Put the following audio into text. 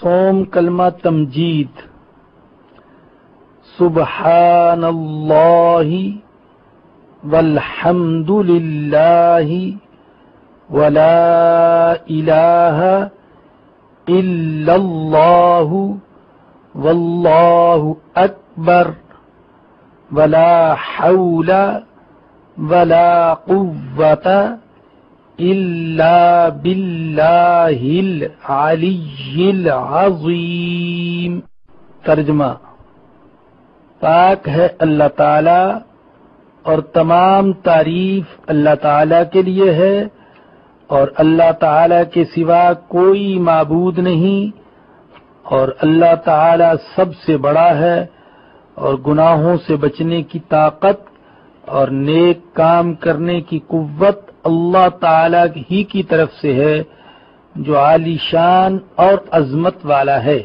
سوم کلمہ تمجید۔ سبحان اللہ والحمد للہ ولا الہ الا اللہ واللہ اکبر ولا حول ولا قوة الا باللہ العلی العظیم ترجمہ۔ پاک ہے اللہ تعالی اور تمام تعریف اللہ تعالی کے لیے ہے اور اللہ تعالی کے سوا کوئی معبود نہیں اور اللہ تعالی سب سے بڑا ہے اور گناہوں سے بچنے کی طاقت اور نیک کام کرنے کی قوت اللہ تعالی ہی کی طرف سے ہے، جو عالی شان اور عظمت والا ہے۔